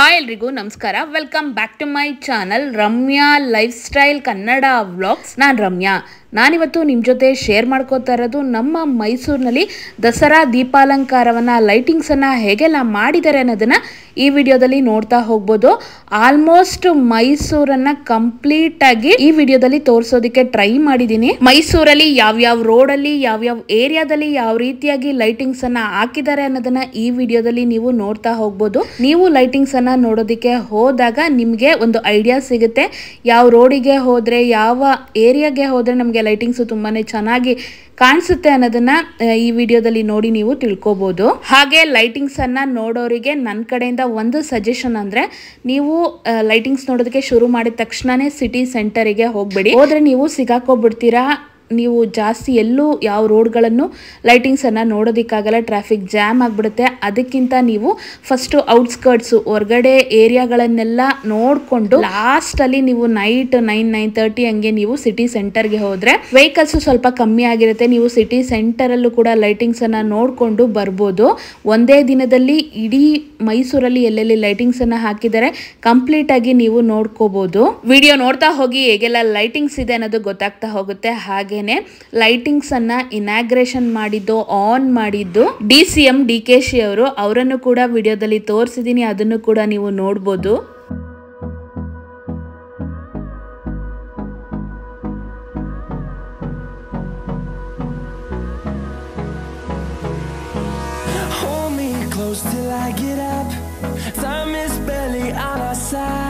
Hi ಎಲ್ರಿಗೂ ನಮಸ್ಕಾರ. Welcome back to my channel Ramya lifestyle Kannada vlogs ನಾನು ರಮ್ಯಾ. ನಾನಿವತ್ತು ನಿಮ್ಮ ಜೊತೆ ಶೇರ್ ಮಾಡ್ಕೋತಾ ಇರೋದು ನಮ್ಮ ಮೈಸೂರಿನಲ್ಲಿ ದಸರಾ ದೀಪಾಲಂಕಾರವನ್ನು ಲೈಟಿಂಗ್ಸನ್ನು ಹೇಗೆಲ್ಲ ಮಾಡಿದ್ದಾರೆ ಅನ್ನೋದನ್ನು ಈ ವಿಡಿಯೋದಲ್ಲಿ ನೋಡ್ತಾ ಹೋಗ್ಬೋದು. ಆಲ್ಮೋಸ್ಟ್ ಮೈಸೂರನ್ನ ಕಂಪ್ಲೀಟ್ ಆಗಿ ಈ ವಿಡಿಯೋದಲ್ಲಿ ತೋರಿಸೋದಕ್ಕೆ ಟ್ರೈ ಮಾಡಿದ್ದೀನಿ ಮೈಸೂರಲ್ಲಿ ಯಾವ್ಯಾವ ರೋಡಲ್ಲಿ ಯಾವ್ಯಾವ ಏರಿಯಾದಲ್ಲಿ ಯಾವ ರೀತಿಯಾಗಿ ಲೈಟಿಂಗ್ಸ್ ಅನ್ನ ಹಾಕಿದ್ದಾರೆ ಅನ್ನೋದನ್ನ ಈ ವಿಡಿಯೋದಲ್ಲಿ ನೀವು ನೋಡ್ತಾ ಹೋಗ್ಬೋದು. ನೀವು ಲೈಟಿಂಗ್ಸ್ ಅನ್ನ ನೋಡೋದಕ್ಕೆ ಹೋದಾಗ ನಿಮಗೆ ಒಂದು ಐಡಿಯಾ ಸಿಗುತ್ತೆ. ಯಾವ ರೋಡಿಗೆ ಹೋದ್ರೆ, ಯಾವ ಏರಿಯಾಗೆ ಹೋದ್ರೆ ನಮಗೆ ಲೈಟಿಂಗ್ಸ್ ತುಂಬಾನೇ ಚೆನ್ನಾಗಿ ಕಾಣಿಸುತ್ತೆ ಅನ್ನೋದನ್ನ ಈ ವಿಡಿಯೋದಲ್ಲಿ ನೋಡಿ ನೀವು ತಿಳ್ಕೊಬೋದು. ಹಾಗೆ ಲೈಟಿಂಗ್ಸ್ ಅನ್ನ ನೋಡೋರಿಗೆ ನನ್ನ ಕಡೆಯಿಂದ ಒಂದು ಸಜೆಷನ್ ಅಂದ್ರೆ, ನೀವು ಲೈಟಿಂಗ್ಸ್ ನೋಡೋದಕ್ಕೆ ಶುರು ಮಾಡಿದ ತಕ್ಷಣನೇ ಸಿಟಿ ಸೆಂಟರಿಗೆ ಹೋಗಬೇಡಿ. ಹೋದರೆ ನೀವು ಸಿಗಾಕೋಬಿಡ್ತೀರಾ ನೀವು ಜಾಸ್ತಿ ಎಲ್ಲೂ ಯಾವ ರೋಡ್ಗಳನ್ನು ಲೈಟಿಂಗ್ಸನ್ನು ನೋಡೋದಕ್ಕಾಗಲ್ಲ ಟ್ರಾಫಿಕ್ ಜಾಮ್ ಆಗಿಬಿಡುತ್ತೆ. ಅದಕ್ಕಿಂತ ನೀವು ಫಸ್ಟು ಔಟ್ಸ್ಕರ್ಟ್ಸು ಹೊರಗಡೆ ಏರಿಯಾಗಳನ್ನೆಲ್ಲ ನೋಡಿಕೊಂಡು ಲಾಸ್ಟಲ್ಲಿ ನೀವು ನೈಟ್ ನೈನ್ ನೈನ್ ತರ್ಟಿ ಹಂಗೆ ನೀವು ಸಿಟಿ ಸೆಂಟರ್ಗೆ ಹೋದರೆ ವೆಹಿಕಲ್ಸು ಸ್ವಲ್ಪ ಕಮ್ಮಿ ಆಗಿರುತ್ತೆ. ನೀವು ಸಿಟಿ ಸೆಂಟರಲ್ಲೂ ಕೂಡ ಲೈಟಿಂಗ್ಸನ್ನು ನೋಡಿಕೊಂಡು ಬರ್ಬೋದು. ಒಂದೇ ದಿನದಲ್ಲಿ ಇಡೀ ಮೈಸೂರಲ್ಲಿ ಎಲ್ಲೆಲ್ಲಿ ಲೈಟಿಂಗ್ಸನ್ನು ಹಾಕಿದ್ದಾರೆ ಕಂಪ್ಲೀಟಾಗಿ ನೀವು ನೋಡ್ಕೋಬೋದು. ವಿಡಿಯೋ ನೋಡ್ತಾ ಹೋಗಿ ಹೇಗೆಲ್ಲ ಲೈಟಿಂಗ್ಸ್ ಇದೆ ಅನ್ನೋದು ಗೊತ್ತಾಗ್ತಾ ಹೋಗುತ್ತೆ. ಹಾಗೇನೆ ಲೈಟಿಂಗ್ಸ್ ಅನ್ನ ಇನಾಗ್ರೇಷನ್ ಮಾಡಿದ್ದು, ಆನ್ ಮಾಡಿದ್ದು D C M D K she ಅವರು ಅವರನ್ನು ಕೂಡ ವಿಡಿಯೋದಲ್ಲಿ ತೋರಿಸಿದೀನಿ ಅದನ್ನು ಕೂಡ ನೀವು ನೋಡ್ಬೋದು till I get up. Time is barely on our side.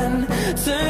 turn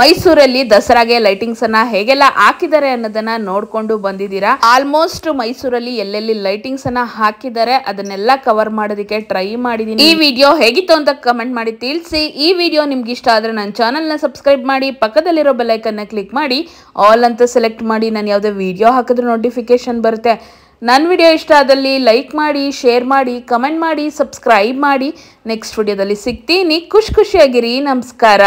ಮೈಸೂರಲ್ಲಿ ದಸರಾಗೆ ಲೈಟಿಂಗ್ಸ್ ಅನ್ನ ಹೇಗೆಲ್ಲ ಹಾಕಿದ್ದಾರೆ ಅನ್ನೋದನ್ನ ನೋಡ್ಕೊಂಡು ಬಂದಿದ್ದೀರಾ? ಆಲ್ಮೋಸ್ಟ್ ಮೈಸೂರಲ್ಲಿ ಎಲ್ಲೆಲ್ಲಿ ಲೈಟಿಂಗ್ಸ್ ಅನ್ನ ಹಾಕಿದ್ದಾರೆ ಅದನ್ನೆಲ್ಲ ಕವರ್ ಮಾಡೋದಕ್ಕೆ ಟ್ರೈ ಮಾಡಿದೀನಿ ಈ ವಿಡಿಯೋ ಹೇಗಿತ್ತು ಅಂತ ಕಮೆಂಟ್ ಮಾಡಿ ತಿಳಿಸಿ. ಈ ವಿಡಿಯೋ ನಿಮ್ಗೆ ಇಷ್ಟ ಆದ್ರೆ ನನ್ನ ಚಾನಲ್ನ ಸಬ್ಸ್ಕ್ರೈಬ್ ಮಾಡಿ, ಪಕ್ಕದಲ್ಲಿರೋ ಬೆಲೈಕ್ ಅನ್ನ ಕ್ಲಿಕ್ ಮಾಡಿ ಆಲ್ ಅಂತ ಸೆಲೆಕ್ಟ್ ಮಾಡಿ ನಾನು ಯಾವುದೇ ವಿಡಿಯೋ ಹಾಕಿದ್ರೆ ನೋಟಿಫಿಕೇಶನ್ ಬರುತ್ತೆ. ನನ್ನ ವಿಡಿಯೋ ಇಷ್ಟ ಆದಲ್ಲಿ ಲೈಕ್ ಮಾಡಿ ಶೇರ್ ಮಾಡಿ ಕಮೆಂಟ್ ಮಾಡಿ ಸಬ್ಸ್ಕ್ರೈಬ್ ಮಾಡಿ. ನೆಕ್ಸ್ಟ್ ವಿಡಿಯೋದಲ್ಲಿ ಸಿಗ್ತೀನಿ. ಖುಷಿ ಖುಷಿಯಾಗಿರಿ. ನಮಸ್ಕಾರ.